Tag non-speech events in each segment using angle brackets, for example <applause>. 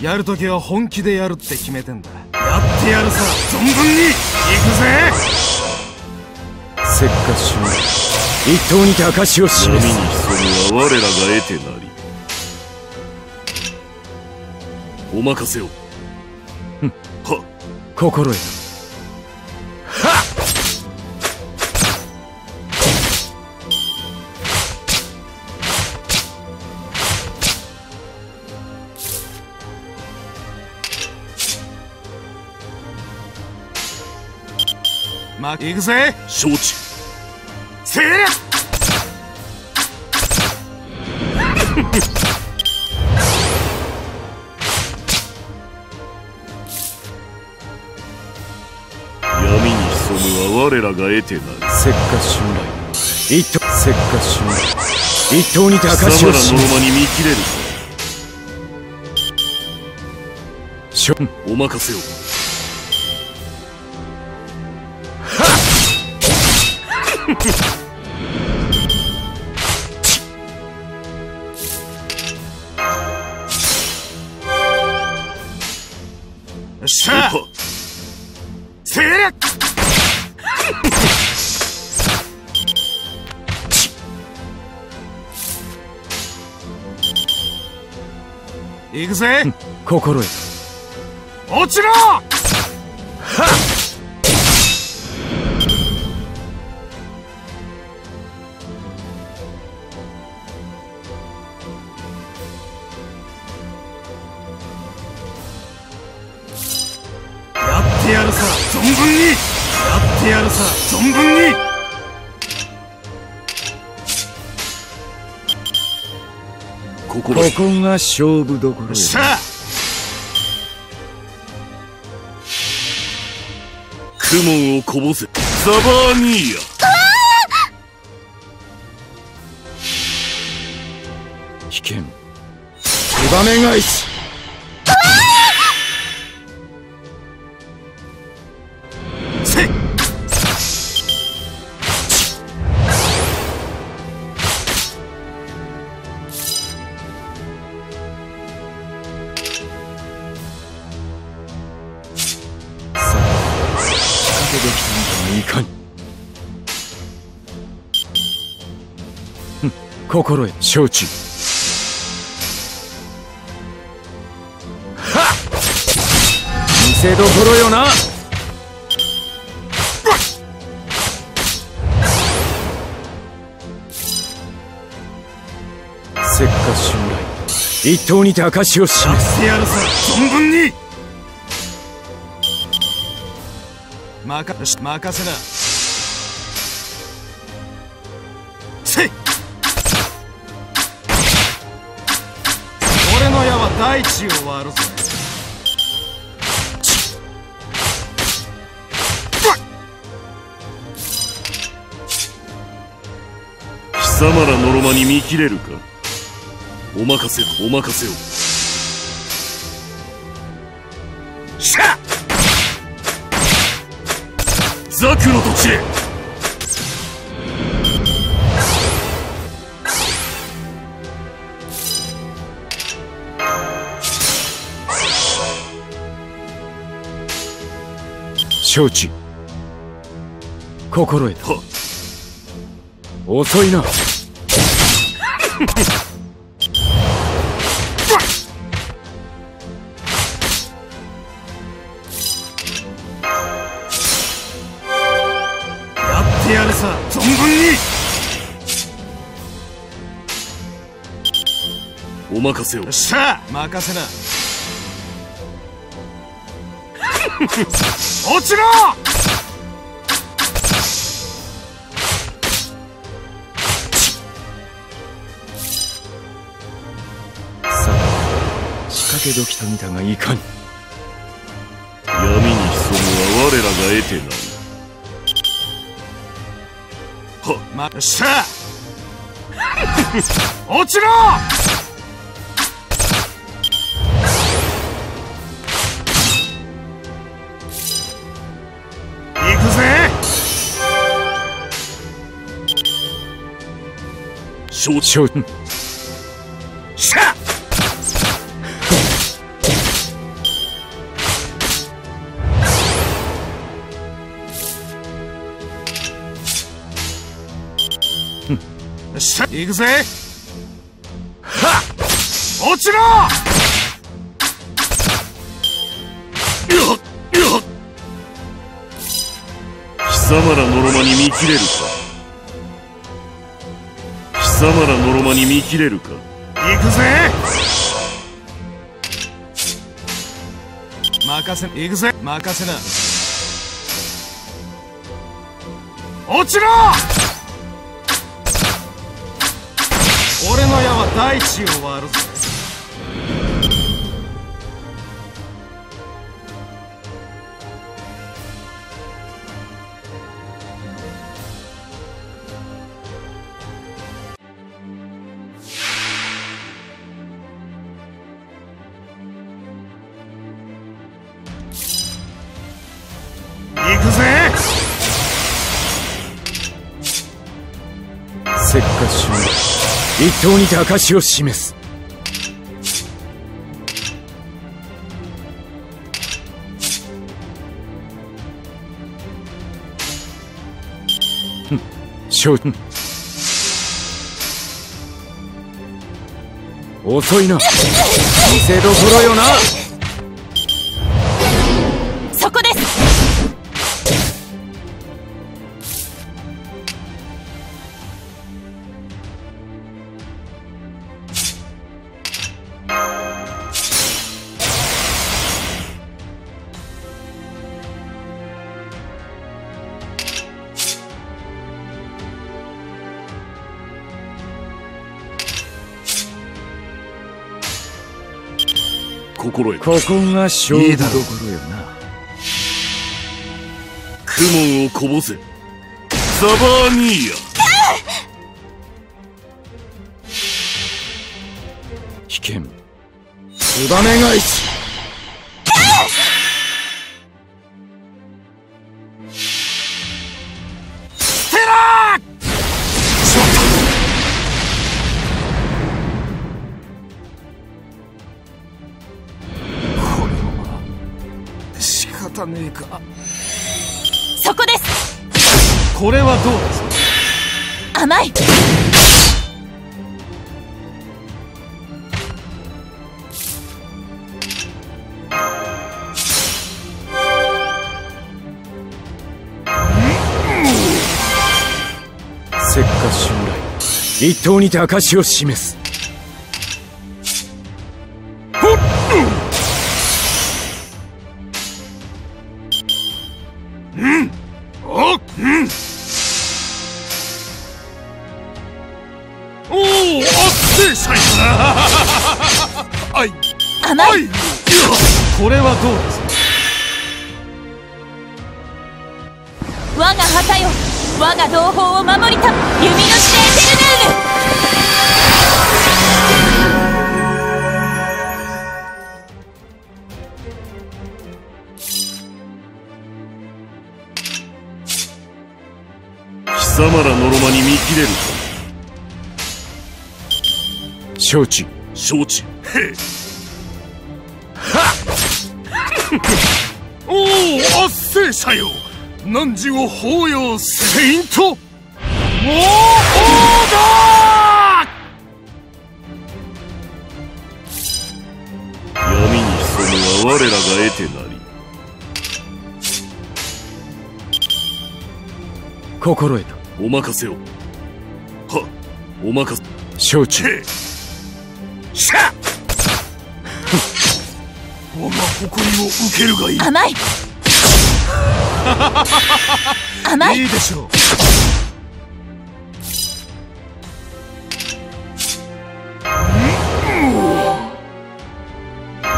やるときは本気でやるって決めてんだ。やってやるさ存分に行くぜ。せっかしも一刀にて証を示闇にす潜むは我らが得てなり。お任せをは。心得ま行くぜ。承知。せりゃ闇に潜むは我らが得てなりせっかしも一刀せっか一刀にて貴証を様らの示馬に見切れるすしょお任せをよっしゃはせりゃ行くぜ。心得落ちろ。やっるさ存分にやってやるさ。存分に。ここが勝負どころよよっしゃクモンをこぼせ。ザバーニーヤ危険。手羽め返し心得承知。はっ！見せどころよな。せっかしもらい一刀にて証を示やすやるさ存分に。任せな。せい大地を割貴様らのロマに見切れるか？お任せお任せをしゃザクの土地へ承知。心得た。は遅いな。やってやるさ存分に。お任せを。よっしゃ任せな落ちろ！さあ仕掛け時と見たがいかに？闇に潜むは我らが得てなるはまよっしゃ <laughs> 落ちろ承知承しゃよっしゃ行くぜはっ落ちろよっよっ貴様らのろまに見切れるか貴様らのろまに見切れるか？行くぜ！任せ行くぜ。任せな。落ちろ！俺の矢は大地を割る石化襲来一刀にて証を示す。遅いな。見せどころよな。心得ここが勝負。どころよな。クモンをこぼせ。ザバーニーヤ。危険。ツバメ返しねえか。そこです。これはどうです？甘い。石化襲来一刀にて証を示すこれはどうです我が旗よ。我が同胞を守りた弓のしてエテルヌーヌ貴様らのろまに見切れるか？承知。承知。へおおあっせさよ汝を抱擁せイントウォーオーダー。闇に潜むは我らが得てなり。心得た。お任せを。はお任せ。承知。へしゃ我が誇りを受けるがいい。甘い。<laughs> 甘い。いいでしょう。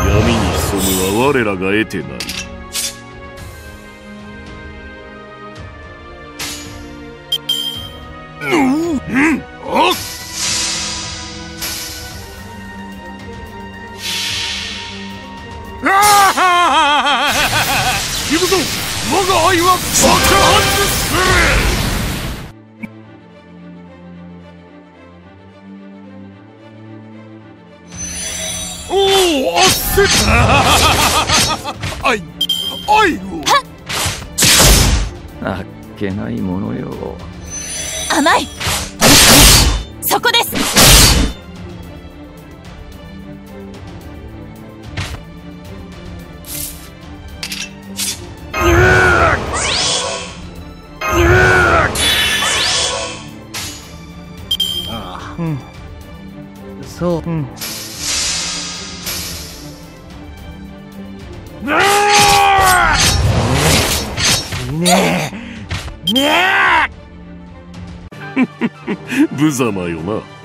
闇に潜むは我らが得てなりぞ我が愛は爆発するおおあっ。せ愛愛をあっけないものよ。甘いそう。うん。<laughs> 無様よな